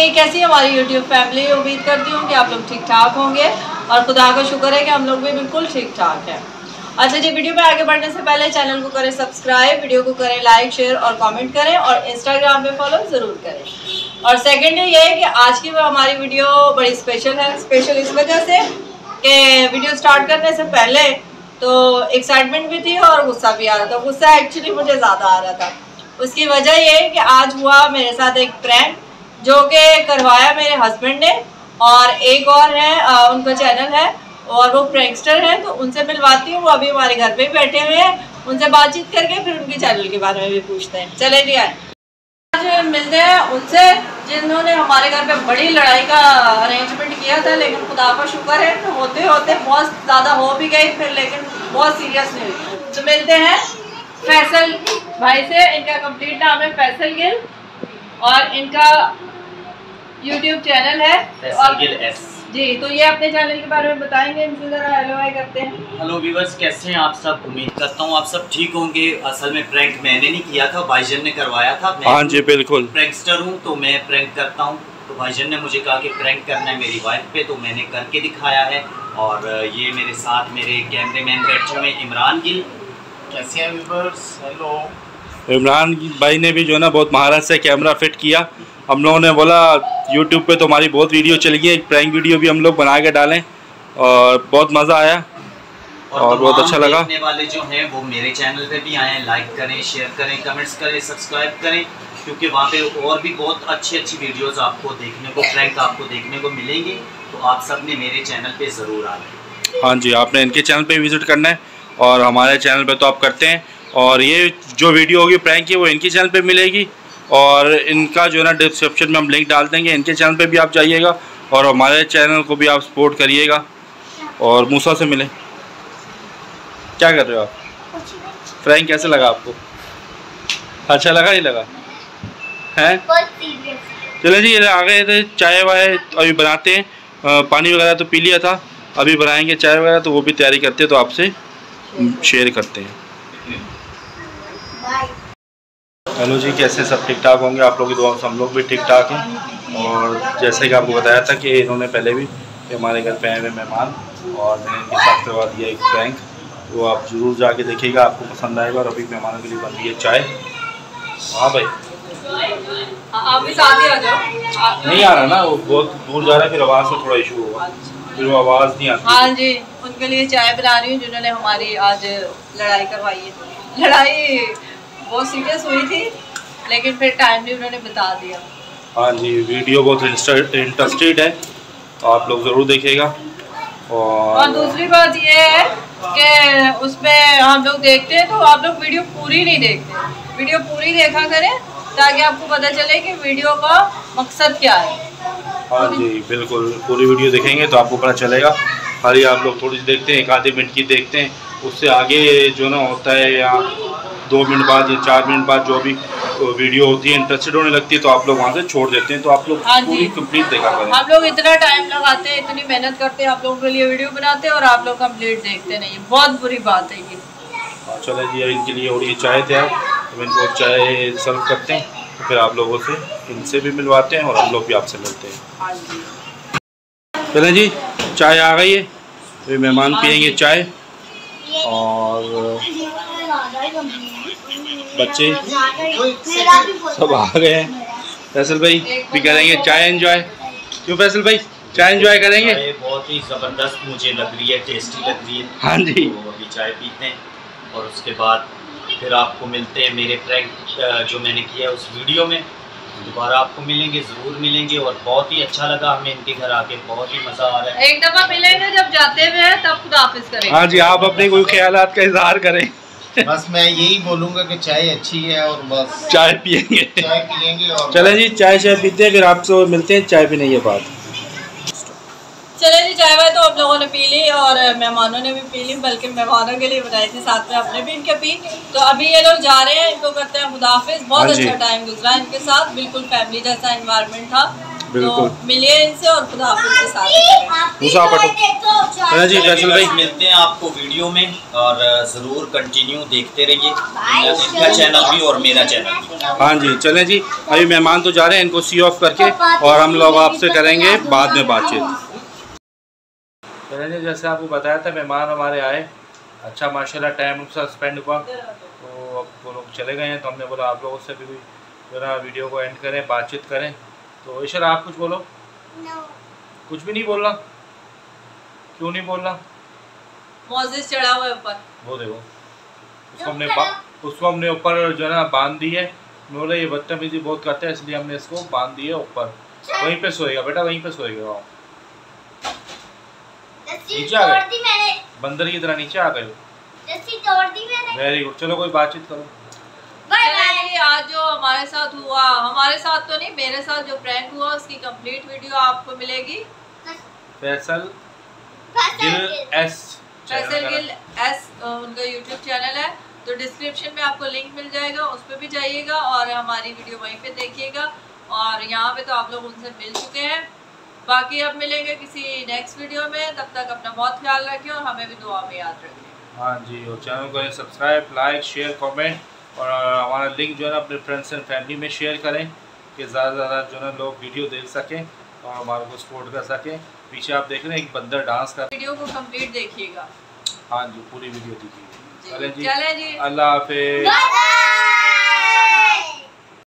कैसी हमारी YouTube family उम्मीद करती हूँ कि आप लोग ठीक ठाक होंगे और खुदा का शुक्र है कि हम लोग भी बिल्कुल ठीक ठाक हैं। अच्छा जी, वीडियो में आगे बढ़ने से पहले चैनल को करें सब्सक्राइब, वीडियो को करें लाइक, शेयर और कमेंट करें और इंस्टाग्राम पे फॉलो ज़रूर करें। और सेकंड ये है कि आज की हमारी वीडियो बड़ी स्पेशल है। स्पेशल इस वजह से कि वीडियो स्टार्ट करने से पहले तो एक्साइटमेंट भी थी और गुस्सा भी आ रहा था। गुस्सा एक्चुअली मुझे ज़्यादा आ रहा था। उसकी वजह ये है कि आज हुआ मेरे साथ एक प्रैंक जो कि करवाया मेरे हस्बैंड ने और एक और है आ, उनका चैनल है और वो प्रैंकस्टर हैं तो उनसे मिलवाती हूँ वो अभी हमारे घर पे बैठे हुए हैं उनसे बातचीत करके फिर उनके चैनल के बारे में भी पूछते हैं। चले जी आज मिलते हैं उनसे जिन्होंने हमारे घर पे बड़ी लड़ाई का अरेंजमेंट किया था लेकिन खुदा का शुक्र है तो होते होते बहुत ज़्यादा हो भी गई फिर लेकिन बहुत सीरियस नहीं हुई। तो मिलते हैं फैसल भाई से इनका कंप्लीट नाम है फैसल गिल और इनका यूट्यूब चैनल है जी तो ये अपने चैनल के बारे में बताएँगे इनसे ज़रा हेलो हाय करते हैं। हेलो व्यूवर्स कैसे हैं आप सब? उम्मीद करता हूँ आप सब ठीक होंगे। असल में प्रैंक मैंने नहीं किया था भाईजन ने करवाया था। हाँ जी बिल्कुल। प्रैंकस्टर हूँ तो मैं प्रैंक करता हूँ। तो भाईजन ने मुझे कहा कि प्रैंक करना है मेरी वाइफ पे तो मैंने करके दिखाया है। और ये मेरे साथ मेरे कैमरे मैन बैठे हुए हैं इमरान गिल। कैसे हैं व्यूवर्स हेलो इमरान भाई ने भी जो है ना बहुत महारत से कैमरा फिट किया। हम लोगों ने बोला यूट्यूब पे तो हमारी बहुत वीडियो चली गई एक प्रैंक वीडियो भी हम लोग बना के डालें और बहुत मज़ा आया और बहुत अच्छा लगा। देखने वाले जो हैं वो मेरे चैनल पे भी आए लाइक करें शेयर करें कमेंट्स करें सब्सक्राइब करें क्योंकि वहाँ पे और भी बहुत अच्छी अच्छी वीडियोस आपको देखने को प्रैंक आपको देखने को मिलेंगे। तो आप सबने मेरे चैनल पे ज़रूर आए हाँ। जी आपने इनके चैनल पे विज़िट करना है और हमारे चैनल पे तो आप करते हैं। और ये जो वीडियो होगी प्रैंक की वो इनके चैनल पे मिलेगी। और इनका जो है ना डिस्क्रिप्शन में हम लिंक डाल देंगे। इनके चैनल पे भी आप जाइएगा और हमारे चैनल को भी आप सपोर्ट करिएगा। और मूसा से मिलें। क्या कर रहे हो आप? प्रैंक कैसे लगा आपको? अच्छा लगा नहीं लगा? हैं? चले जी आ गए थे चाय वाय अभी बनाते हैं। पानी वगैरह तो पी लिया था। अभी बनाएँगे चाय वगैरह तो वो भी तैयारी करते हैं तो आपसे शेयर करते हैं। हेलो जी कैसे सब ठीक ठाक होंगे? आप लोग की दुआ से हम लोग भी ठीक ठाक हैं। और जैसे कि आपको बताया था कि इन्होंने पहले भी कि हमारे घर पे आए हुए मेहमान और मैंने इनके साथ करवा दिया एक प्रैंक वो आप ज़रूर जाके देखिएगा आपको पसंद आएगा और अभी मेहमानों के लिए बन रही है चाय। हाँ भाई। आप भी साथ ही आ जाओ। नहीं आ रहा ना वो बहुत दूर जा रहा है फिर आवाज़ का थोड़ा इशू होगा। फिर वो आवाज़ नहीं आती। हाँ जी उनके लिए चाय बना रही हूँ जिन्होंने हमारी आज लड़ाई करवाई है। लड़ाई बहुत सीरियस हुई थी लेकिन फिर टाइम भी उन्होंने बता दिया। हाँ जी वीडियो बहुत इंटरेस्टेड है आप लोग ज़रूर देखिएगा। और और दूसरी बात ये है कि उसमें हम लोग देखते हैं तो आप लोग वीडियो पूरी नहीं देखते। वीडियो पूरी देखा करें ताकि आपको पता चले कि वीडियो का मकसद क्या है। हाँ जी बिल्कुल पूरी वीडियो देखेंगे तो आपको पता चलेगा। खाली आप लोग थोड़ी सी देखते हैं एक आधे मिनट की देखते हैं उससे आगे जो ना होता है या दो मिनट बाद या चार मिनट बाद जो भी वीडियो होती है इंटरेस्टेड होने लगती है तो आप लोग वहाँ से छोड़ देते हैं तो आप लोग हाँ जी। पूरी कंप्लीट देखा करें हम लोग इतना टाइम लगाते हैं इतनी मेहनत करते हैं आप लोगों के लिए वीडियो बनाते हैं और आप लोग कंप्लीट देखते नहीं बहुत बुरी बात है ये हाँ, चले जी इनके लिए और ये है चाय तैयार तो इनको चाय सर्व करते हैं तो फिर आप लोगों से इनसे भी मिलवाते हैं और हम लोग भी आपसे मिलते हैं हाँ जी चलें जी चाय आ गई है मेहमान हाँ पियेंगे। चाय और बच्चे सब आ गए हैं। फैसल भाई भी करेंगे चाय एंजॉय क्यों फैसल भाई? चाय एंजॉय करेंगे? बहुत ही ज़बरदस्त मुझे लग रही है टेस्टी लग रही है। हाँ जी। तो अभी चाय पीते हैं और उसके बाद फिर आपको मिलते हैं मेरे प्रैंक जो मैंने किया है उस वीडियो में। दोबारा आपको मिलेंगे ज़रूर मिलेंगे और बहुत ही अच्छा लगा हमें इनके घर आके। बहुत ही मज़ा आ रहा है। एक दफ़ा मिलेंगे जब जाते हुए तब खुद हाफिज करेंगे। हाँ जी आप अपने कोई ख्याल का इजहार करें। बस मैं यही बोलूँगा कि चाय अच्छी है और बस। चाय पियेंगे। चाय पियेंगे और चलें जी चाय चाय पीते हैं फिर आपसे मिलते हैं चाय पीने के बाद। चले जी चाय वाय तो हम लोगों ने पी ली और मेहमानों ने भी पी ली बल्कि मेहमानों के लिए बनाई थी साथ में अपने भी इनके पी। तो अभी ये लोग जा रहे हैं इनको करते हैं खुदाफिज। बहुत हाँ अच्छा टाइम गुजरा इनके साथ बिल्कुल फैमिली जैसा इन्वायरमेंट था। बिल्कुल। तो मिलिए इनसे और खुदा हाफिज के साथ मुसा पटो चलो जी फैसल भाई। मिलते हैं आपको वीडियो में और ज़रूर कंटिन्यू देखते रहिए। इनका चैनल भी और मेरा चैनल भी। हाँ जी चलें जी। अभी मेहमान तो जा रहे हैं इनको सी ऑफ़ करके और हम लोग आपसे करेंगे बाद में बातचीत। चलें जी जैसे आपको बताया था मेहमान हमारे आए। अच्छा माशाल्लाह टाइम उनके साथ स्पेंड हुआ। तो अब वो लोग चले गए हैं तो हमने बोला आप लोगों से भी जो ना वीडियो को एंड करें बातचीत करें। तो ईशर आप कुछ बोलो। No. कुछ भी नहीं बोलना। क्यों नहीं बोलना? मोजिस चढ़ा हुआ है ऊपर। वो देखो उसको हमने उसको हमने ऊपर जो है ना बाँध दी है। बोला ये बदतमीजी बहुत करता है इसलिए हमने इसको बाँध दी है ऊपर। वहीं पे सोएगा बेटा वहीं पे सोएगा। वो नीचे आ गए? बंदर की तरह नीचे आ गए। रस्सी तोड़ दी मैंने। वेरी गुड चलो कोई बातचीत करो। बाय बाय जी, आज जो हमारे साथ हुआ हमारे साथ तो नहीं मेरे साथ जो प्रैंक हुआ उसकी कंप्लीट वीडियो आपको मिलेगी। फैसल गिल एस फैसल गिल एस उनका यूट्यूब चैनल है। तो डिस्क्रिप्शन में आपको लिंक मिल जाएगा उस पर भी जाइएगा और हमारी वीडियो वहीं पे देखिएगा। और यहाँ पे तो आप लोग उनसे मिल चुके हैं। बाकी अब मिलेंगे किसी नेक्स्ट वीडियो में। तब तक अपना बहुत ख्याल रखें और हमें भी दुआ में याद रखें हाँ जी और चैनल को सब्सक्राइब लाइक शेयर कमेंट और हमारा लिंक जो है ना अपने फ्रेंड्स एंड फैमिली में शेयर करें कि ज़्यादा से ज़्यादा जो है ना लोग वीडियो देख सकें और हमारे को सपोर्ट कर सकें। पीछे आप देख रहे हैं एक बंदर डांस कर वीडियो को कंप्लीट देखिएगा। हाँ जी पूरी वीडियो देखिएगा चलें जी। अल्लाह हाफिज़।